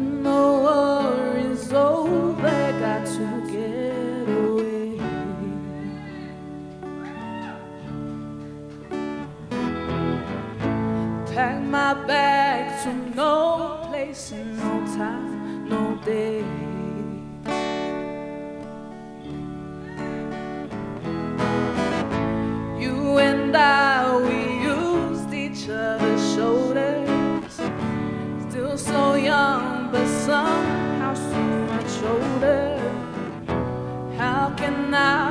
the war is over, got to get away. Pack my bag to no place no time, no day. but somehow so much older. How can I?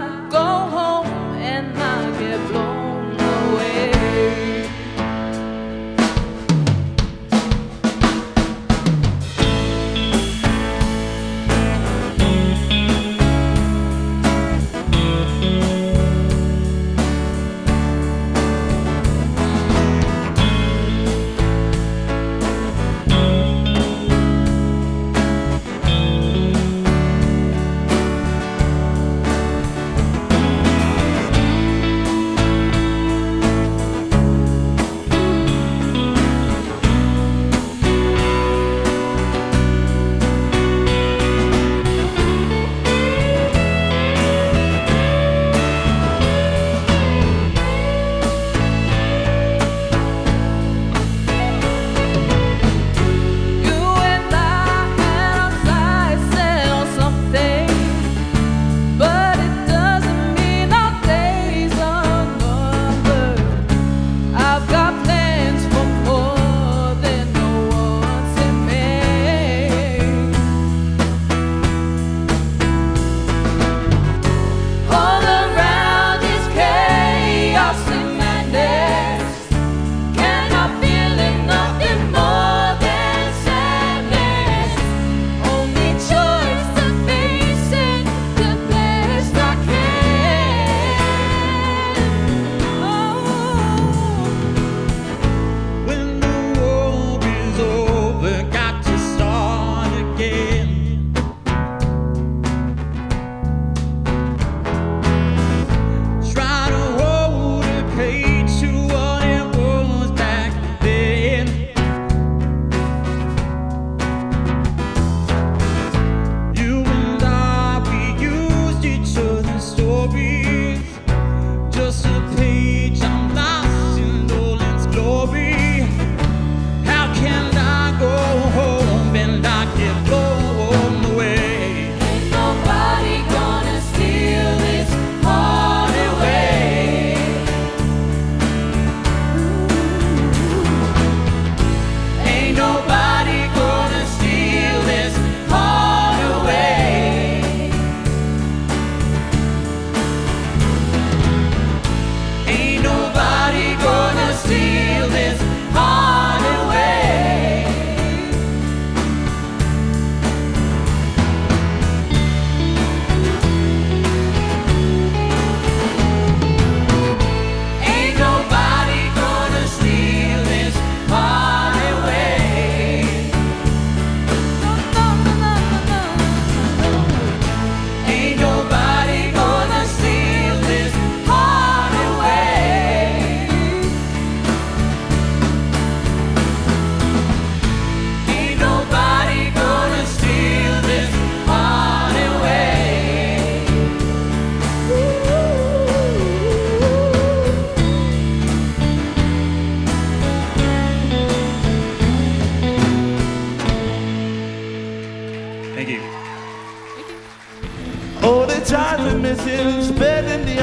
It's is better than the